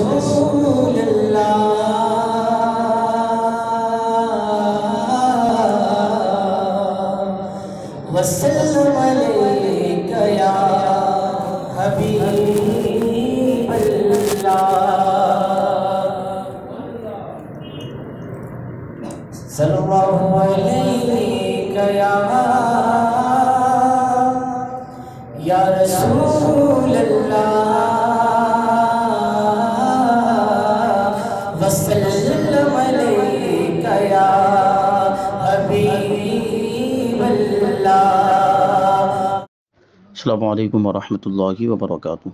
रसूल अल्लाह वसल्लम अलैका या हबीब अल्लाह सल्लल्लाहु अलैका या वसल्लम या अल्लाम वरहमल वबरक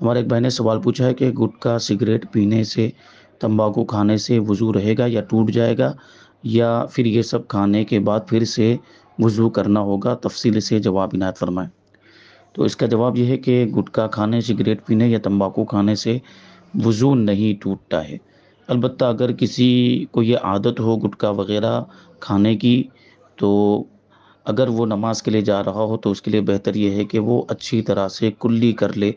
हमारे एक बहन ने सवाल पूछा है कि गुटखा सिगरेट पीने से, तंबाकू खाने से वज़ू रहेगा या टूट जाएगा, या फिर ये सब खाने के बाद फिर से वज़ू करना होगा? तफसील से जवाब इनायत फरमाएँ। तो इसका जवाब यह है कि गुटखा खाने, सिगरेट पीने या तंबाकू खाने से वज़ू नहीं टूटता है। अलबत्त अगर किसी को ये आदत हो गुटखा वगैरह खाने की तो अगर वो नमाज़ के लिए जा रहा हो तो उसके लिए बेहतर ये है कि वो अच्छी तरह से कुल्ली कर ले,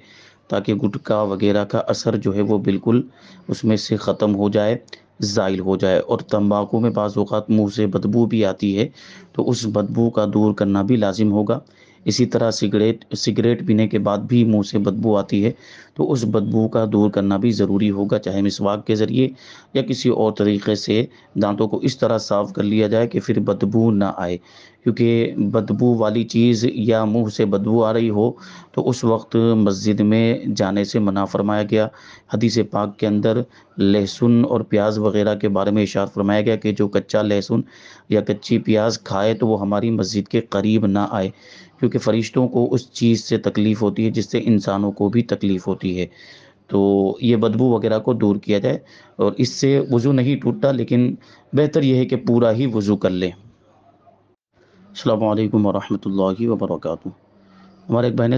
ताकि गुटखा वगैरह का असर जो है वो बिल्कुल उसमें से ख़त्म हो जाए, ज़ाइल हो जाए। और तंबाकू में बाज़ अवत मुँह से बदबू भी आती है तो उस बदबू का दूर करना भी लाजिम होगा। इसी तरह सिगरेट सिगरेट पीने के बाद भी मुँह से बदबू आती है तो उस बदबू का दूर करना भी ज़रूरी होगा, चाहे मिसवाक के ज़रिए या किसी और तरीक़े से दांतों को इस तरह साफ़ कर लिया जाए कि फिर बदबू ना आए। क्योंकि बदबू वाली चीज़ या मुँह से बदबू आ रही हो तो उस वक्त मस्जिद में जाने से मना फरमाया गया। हदीस पाक के अंदर लहसुन और प्याज वगैरह के बारे में इशार फरमाया गया कि जो कच्चा लहसुन या कच्ची प्याज खाए तो वो हमारी मस्जिद के करीब ना आए। क्योंकि फ़रिश्तों को उस चीज़ से तकलीफ़ होती है जिससे इंसानों को भी तकलीफ़ होती है। तो ये बदबू वगैरह को दूर किया जाए और इससे वज़ू नहीं टूटता, लेकिन बेहतर यह है कि पूरा ही वज़ू कर लें। अल्लाम वरहमल वर्क हमारे एक बहन